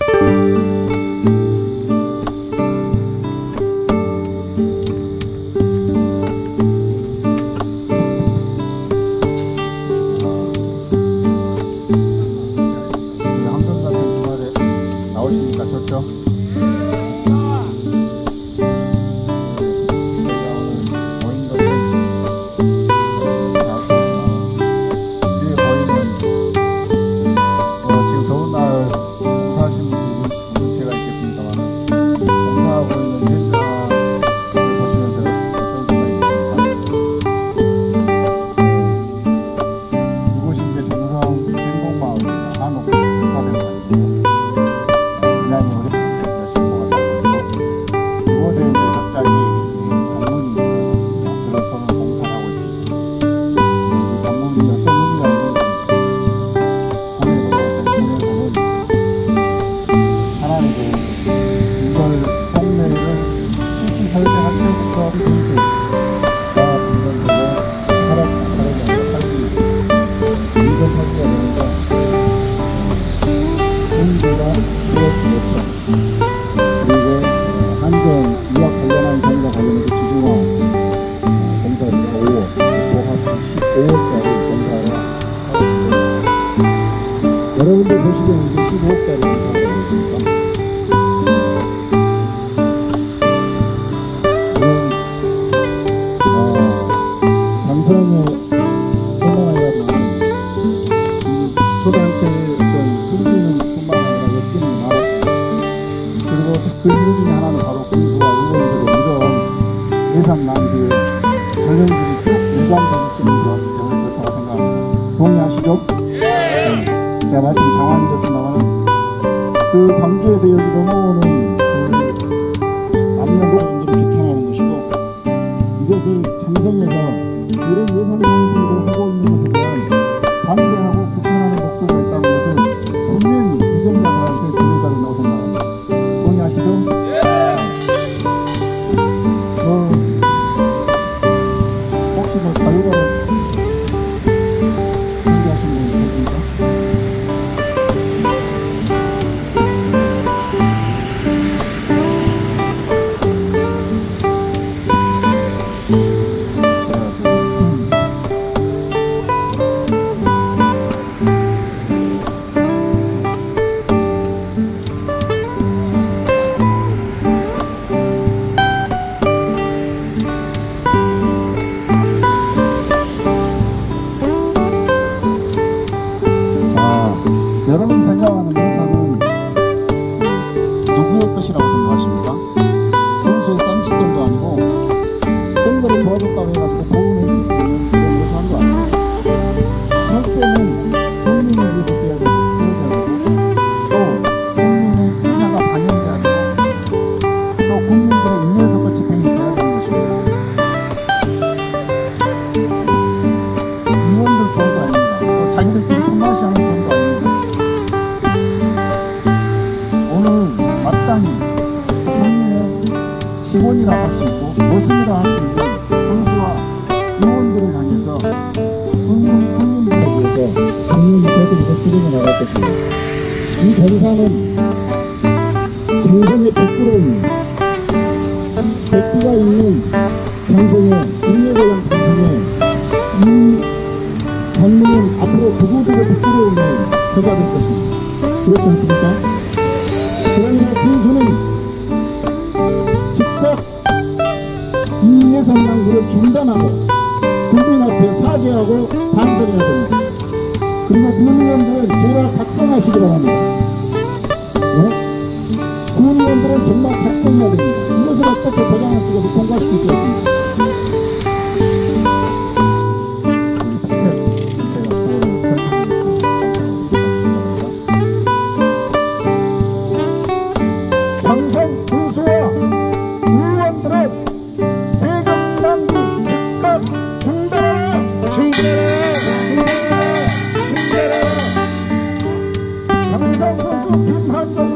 Música 6대를 만들어보니까 어, 방송을 선언해가지고 초등학생 꿈꾸는 뿐만 아니라 열심히 나왔고 그리고 그 이유 중에 하나는 바로 공부와 운동들의 이런 예산 낭비에 전형들이 쭉 일관되는 지금 그런 경우를 그렇다고 생각합니다. 제가 말씀 그 광주에서 여기 넘어오는 그 남녀노인들을 비판하는 것이고 이것을 장성에서 이런 예산 낭비를 생각하는 예산은 누구의 것이라고 생각하십니까? 직원이라 할 수 있고 모습이라 할 수 있는 군수와 의원들을 향해서 국민, 국민들을 위해서 국민이 계속해서 실행해 나갈 것입니다. 이 대사는 정성의 부끄러움, 백기가 있는 정성의 한 정성의 이 장르는 앞으로 두고두고 부끄러움을 해가 될 것입니다. 그렇지 않습니까? 그러나 군수는 직 이 예산 낭비를 중단하고 국민 앞에 사죄하고 반성해야 됩니다. 그리고 군의원들은 제발 각성하시기 바랍니다. 네? 군의원들은 정말 각성해야 됩니다. 이것을 어떻게 도장을 찍어서 통과시킬 수 있습니다. 중단하라 중단하라 중단하라 장성 군수 김한정